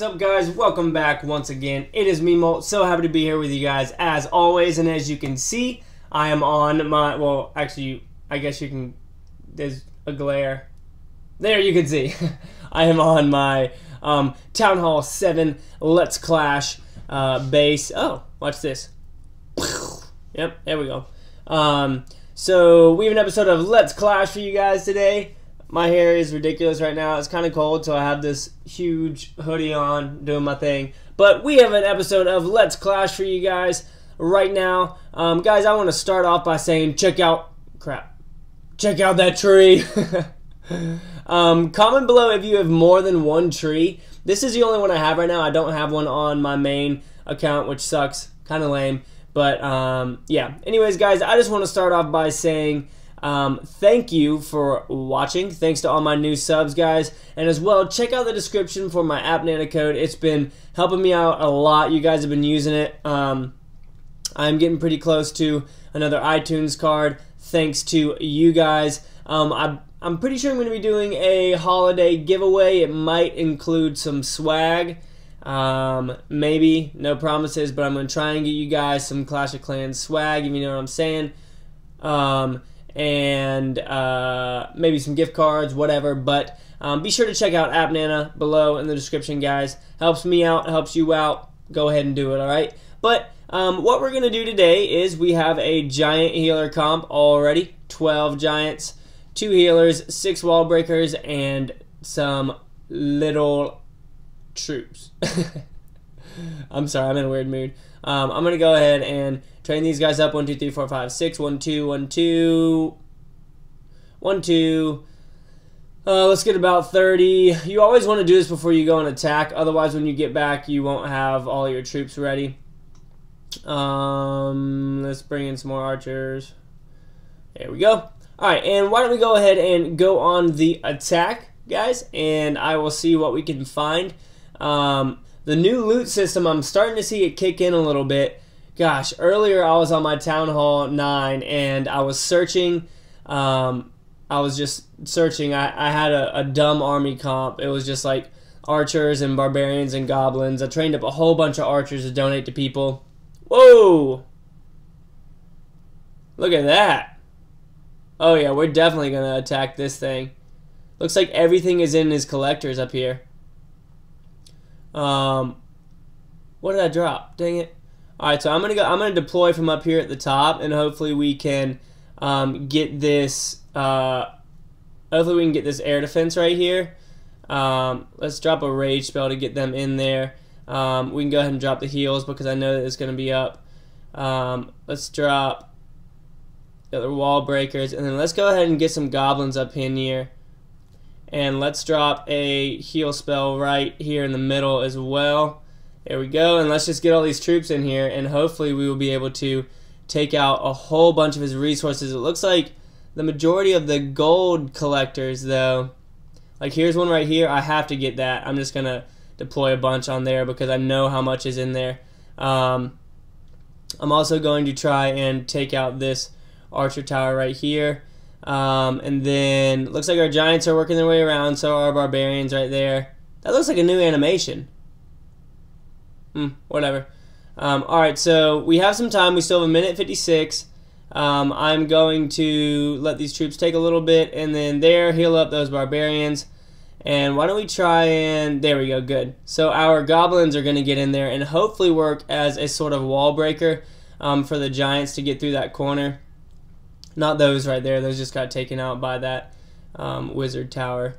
What's up guys? Welcome back once again. It is me Molt. So happy to be here with you guys as always and as you can see, I am on my well, actually I guess you can there's a glare. There you can see. I am on my um, Town Hall 7 Let's Clash uh, base. Oh, watch this. Yep, there we go. Um, so we have an episode of Let's Clash for you guys today. My hair is ridiculous right now. It's kind of cold, so I have this huge hoodie on doing my thing. But we have an episode of Let's Clash for you guys right now. Um, guys, I want to start off by saying check out... Crap. Check out that tree. um, comment below if you have more than one tree. This is the only one I have right now. I don't have one on my main account, which sucks. Kind of lame. But, um, yeah. Anyways, guys, I just want to start off by saying... Um, thank you for watching. Thanks to all my new subs, guys. And as well, check out the description for my AppNana code. It's been helping me out a lot. You guys have been using it. Um, I'm getting pretty close to another iTunes card thanks to you guys. Um, I, I'm pretty sure I'm going to be doing a holiday giveaway. It might include some swag. Um, maybe, no promises, but I'm going to try and get you guys some Clash of Clans swag, if you know what I'm saying. Um, and uh, maybe some gift cards, whatever. But um, be sure to check out AppNana below in the description, guys. Helps me out, helps you out. Go ahead and do it, all right? But um, what we're going to do today is we have a giant healer comp already 12 giants, 2 healers, 6 wall breakers, and some little troops. I'm sorry, I'm in a weird mood. Um, I'm going to go ahead and train these guys up. 1, 2, 3, 4, 5, 6. 1, 2, 1, 2. 1, 2. Uh, let's get about 30. You always want to do this before you go and attack. Otherwise, when you get back, you won't have all your troops ready. Um, let's bring in some more archers. There we go. Alright, and why don't we go ahead and go on the attack, guys, and I will see what we can find. Um, the new loot system, I'm starting to see it kick in a little bit. Gosh, earlier I was on my Town Hall 9 and I was searching. Um, I was just searching. I, I had a, a dumb army comp. It was just like archers and barbarians and goblins. I trained up a whole bunch of archers to donate to people. Whoa! Look at that. Oh yeah, we're definitely going to attack this thing. Looks like everything is in his collectors up here. Um, what did I drop? Dang it. Alright, so I'm gonna go I'm gonna deploy from up here at the top and hopefully we can um, get this uh, hopefully we can get this air defense right here. Um, let's drop a rage spell to get them in there. Um, we can go ahead and drop the heals because I know that it's gonna be up. Um, let's drop the other wall breakers and then let's go ahead and get some goblins up in here. And let's drop a heal spell right here in the middle as well. There we go. And let's just get all these troops in here and hopefully we will be able to take out a whole bunch of his resources. It looks like the majority of the gold collectors though, like here's one right here. I have to get that. I'm just going to deploy a bunch on there because I know how much is in there. Um, I'm also going to try and take out this archer tower right here. Um, and then looks like our giants are working their way around, so are our barbarians right there. That looks like a new animation. Hmm, whatever. Um, Alright, so we have some time. We still have a minute 56. Um, I'm going to let these troops take a little bit, and then there, heal up those barbarians. And why don't we try and... There we go, good. So our goblins are going to get in there and hopefully work as a sort of wall breaker um, for the giants to get through that corner. Not those right there. Those just got taken out by that um, wizard tower.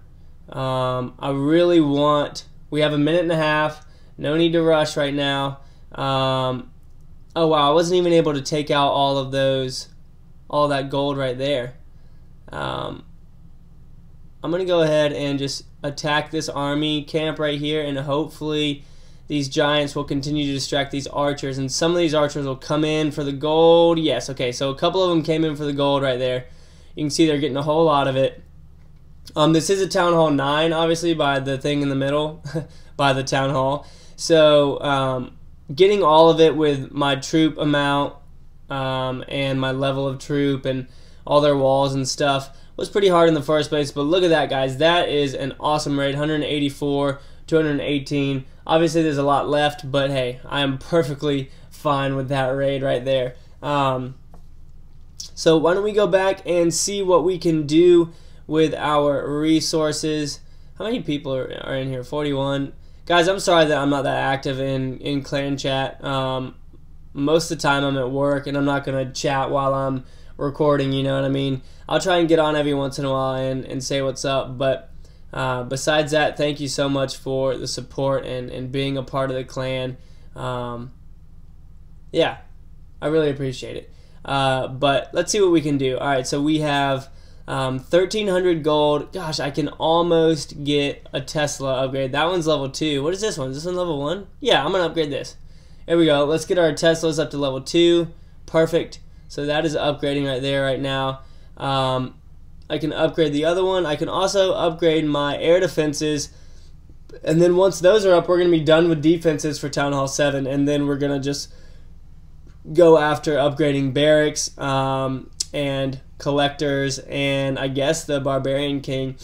Um, I really want... We have a minute and a half. No need to rush right now. Um, oh, wow. I wasn't even able to take out all of those... All that gold right there. Um, I'm going to go ahead and just attack this army camp right here and hopefully these giants will continue to distract these archers, and some of these archers will come in for the gold. Yes, okay, so a couple of them came in for the gold right there. You can see they're getting a whole lot of it. Um, this is a Town Hall 9, obviously, by the thing in the middle, by the Town Hall. So, um, getting all of it with my troop amount um, and my level of troop and all their walls and stuff was pretty hard in the first place. But look at that, guys. That is an awesome raid, 184 218. Obviously, there's a lot left, but hey, I am perfectly fine with that raid right there. Um, so why don't we go back and see what we can do with our resources. How many people are, are in here? 41. Guys, I'm sorry that I'm not that active in, in clan chat. Um, most of the time I'm at work and I'm not going to chat while I'm recording, you know what I mean? I'll try and get on every once in a while and, and say what's up, but uh, besides that, thank you so much for the support and, and being a part of the clan. Um, yeah, I really appreciate it. Uh, but let's see what we can do. All right, so we have um, 1300 gold. Gosh, I can almost get a Tesla upgrade. That one's level 2. What is this one? Is this one level 1? Yeah, I'm going to upgrade this. There we go. Let's get our Teslas up to level 2. Perfect. So that is upgrading right there right now. Um, I can upgrade the other one. I can also upgrade my air defenses. And then once those are up, we're going to be done with defenses for Town Hall 7. And then we're going to just go after upgrading barracks um, and collectors and I guess the Barbarian King.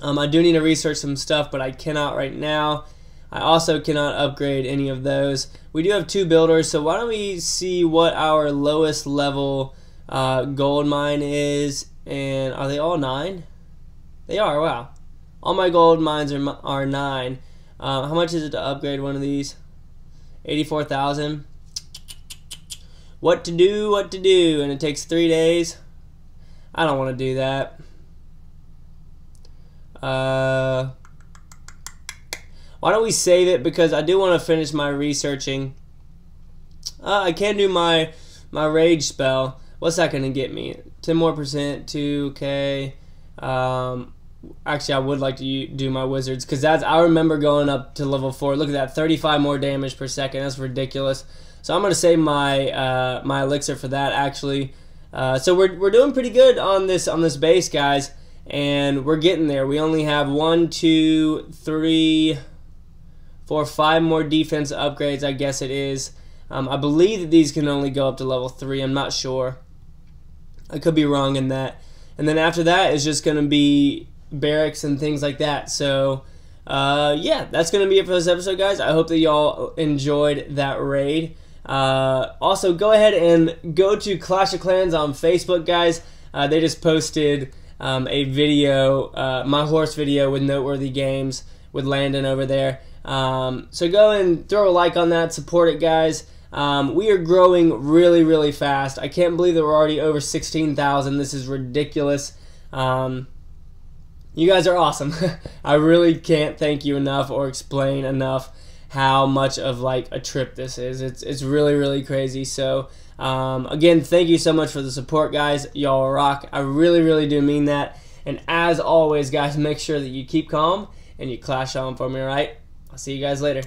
Um, I do need to research some stuff, but I cannot right now. I also cannot upgrade any of those. We do have two builders, so why don't we see what our lowest level uh, gold mine is? And are they all nine? They are, wow. All my gold mines are, are nine. Uh, how much is it to upgrade one of these? 84,000 what to do, what to do, and it takes three days. I don't want to do that. Uh, why don't we save it because I do want to finish my researching. Uh, I can do my my rage spell. What's that going to get me? 10 more percent, 2k. Um, actually, I would like to do my wizards because that's I remember going up to level 4. Look at that, 35 more damage per second. That's ridiculous. So I'm going to save my uh, my elixir for that actually. Uh, so we're, we're doing pretty good on this on this base, guys, and we're getting there. We only have one, two, three, four, five more defense upgrades. I guess it is. Um, I believe that these can only go up to level three. I'm not sure. I could be wrong in that. And then after that is just going to be barracks and things like that. So. Uh, yeah, that's going to be it for this episode, guys. I hope that y'all enjoyed that raid. Uh, also, go ahead and go to Clash of Clans on Facebook, guys. Uh, they just posted um, a video, uh, my horse video with noteworthy games with Landon over there. Um, so go and throw a like on that, support it, guys. Um, we are growing really, really fast. I can't believe that we're already over 16,000. This is ridiculous. Um, you guys are awesome. I really can't thank you enough or explain enough how much of like a trip this is. It's it's really really crazy. So um, again, thank you so much for the support, guys. Y'all rock. I really really do mean that. And as always, guys, make sure that you keep calm and you clash on for me. All right. I'll see you guys later.